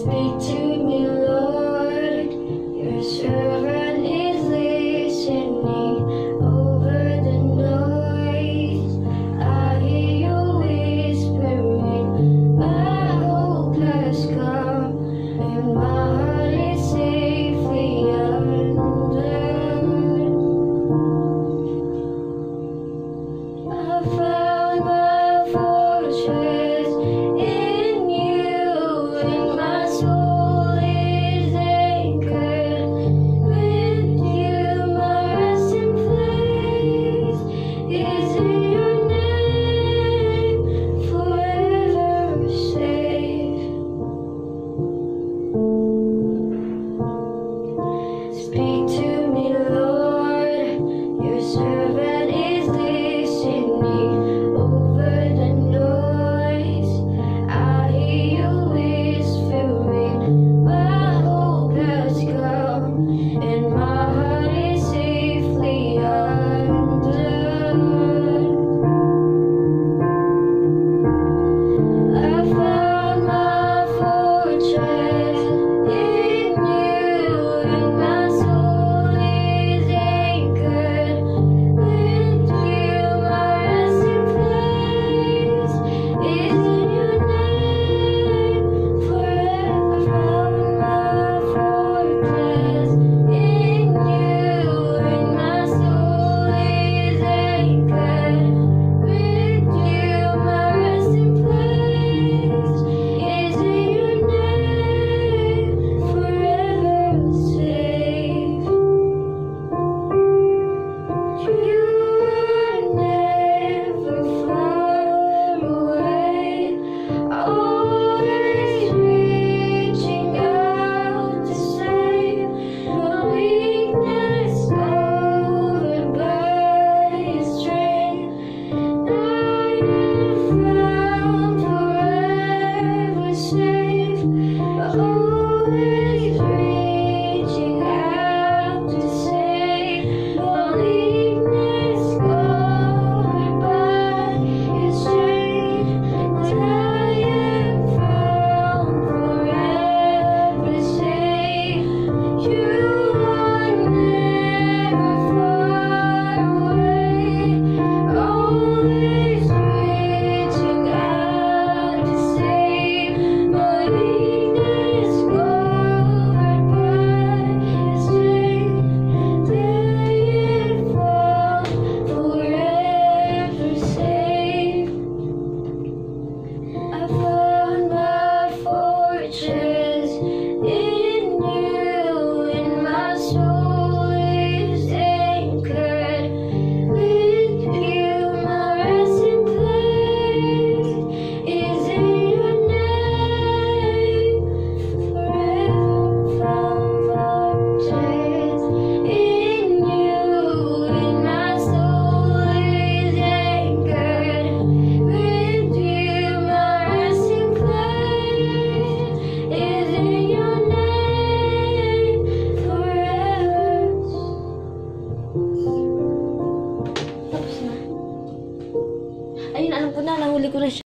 speak to